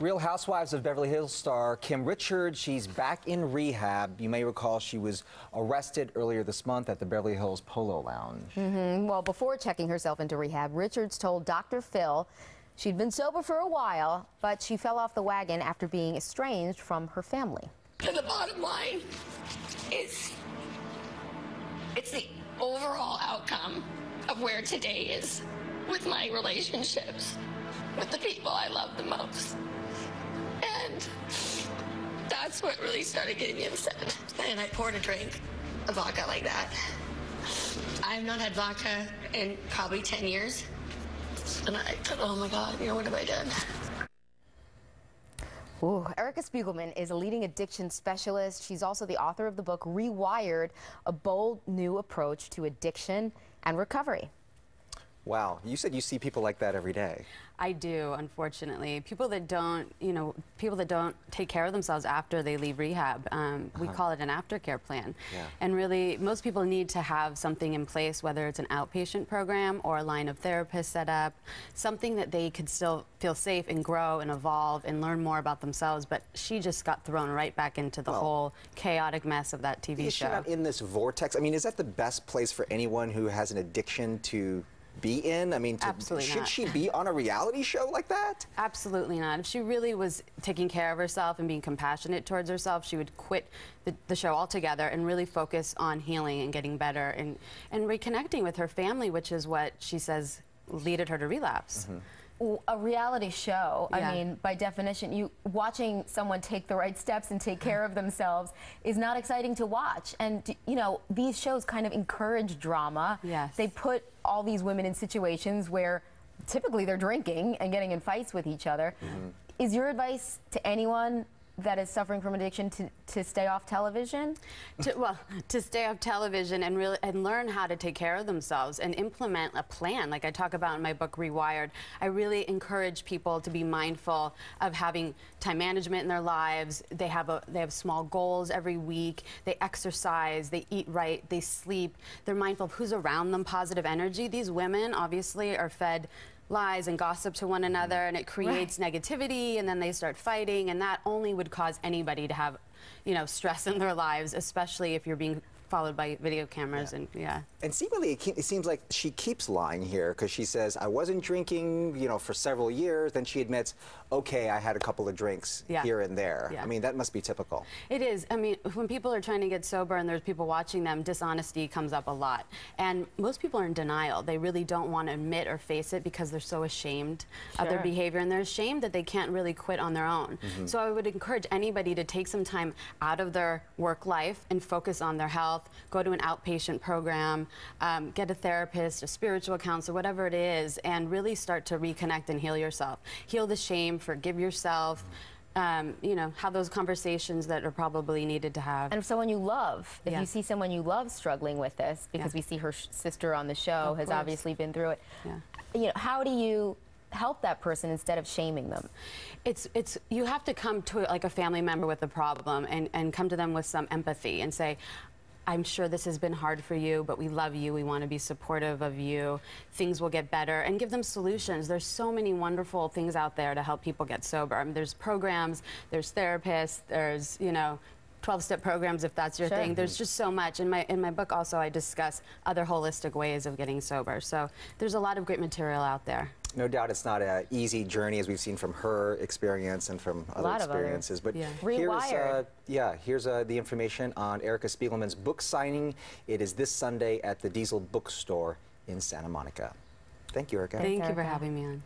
Real Housewives of Beverly Hills star Kim Richards, she's back in rehab. You may recall she was arrested earlier this month at the Beverly Hills Polo Lounge. Mm-hmm. Well, before checking herself into rehab, Richards told Dr. Phil she'd been sober for a while, but she fell off the wagon after being estranged from her family. And the bottom line is it's the overall outcome of where today is with my relationships with the people I love the most. That's what really started getting me upset. And I poured a drink of vodka like that. I have not had vodka in probably 10 years. And I thought, oh my God, you know, what have I done? Ooh, Erica Spiegelman is a leading addiction specialist. She's also the author of the book Rewired, a bold new approach to addiction and recovery. Wow, you said you see people like that every day. I do, unfortunately. People that don't, you know, people that don't take care of themselves after they leave rehab. Um, We call it an aftercare plan. Yeah. And really, most people need to have something in place, whether it's an outpatient program or a line of therapists set up, something that they could still feel safe and grow and evolve and learn more about themselves. But she just got thrown right back into the Well- whole chaotic mess of that TV Is she show. not in this vortex? I mean, is that the best place for anyone who has an addiction to be in? I mean, to, Absolutely should not. she be on a reality show like that? Absolutely not. If she really was taking care of herself and being compassionate towards herself, she would quit the, the show altogether and really focus on healing and getting better and, and reconnecting with her family, which is what she says leaded her to relapse. Mm-hmm. A reality show. Yeah. I mean, by definition, you watching someone take the right steps and take care of themselves is not exciting to watch. And you know, these shows kind of encourage drama. Yes. They put all these women in situations where typically they're drinking and getting in fights with each other. Mm-hmm. Is your advice to anyone that is suffering from addiction to, to stay off television? to, well, to stay off television and really and learn how to take care of themselves and implement a plan, like I talk about in my book Rewired. I really encourage people to be mindful of having time management in their lives. They have a they have small goals every week. They exercise. They eat right. They sleep. They're mindful of who's around them. Positive energy. These women obviously are fed lies and gossip to one another and it creates negativity and then they start fighting and that only would cause anybody to have you know stress in their lives especially if you're being followed by video cameras and yeah And seemingly, it, it seems like she keeps lying here because she says, I wasn't drinking, you know, for several years. Then she admits, okay, I had a couple of drinks Yeah. here and there. Yeah. I mean, that must be typical. It is. I mean, when people are trying to get sober and there's people watching them, dishonesty comes up a lot. And most people are in denial. They really don't want to admit or face it because they're so ashamed of their behavior and they're ashamed that they can't really quit on their own. Mm-hmm. So I would encourage anybody to take some time out of their work life and focus on their health, go to an outpatient program, um, get a therapist, a spiritual counselor, whatever it is, and really start to reconnect and heal yourself. Heal the shame, forgive yourself um, you know, have those conversations that are probably needed to have. And if someone you love, if Yeah. you see someone you love struggling with this, because Yeah. we see her sh- sister on the show Of has course. obviously been through it. Yeah. You know, how do you help that person instead of shaming them? it's it's you have to come to like a family member with a problem and and come to them with some empathy and say I'm sure this has been hard for you, but we love you. We want to be supportive of you. Things will get better and give them solutions. There's so many wonderful things out there to help people get sober. I mean, there's programs, there's therapists, there's, you know, 12 step programs if that's your Sure. thing. There's just so much. In my in my book also I discuss other holistic ways of getting sober. So there's a lot of great material out there. No doubt it's not an easy journey, as we've seen from her experience and from other lot of others. experiences. But Yeah. here's, uh, yeah, here's uh, the information on Erica Spiegelman's book signing. It is this Sunday at the Diesel Bookstore in Santa Monica. Thank you, Erica. Thank you for having me on.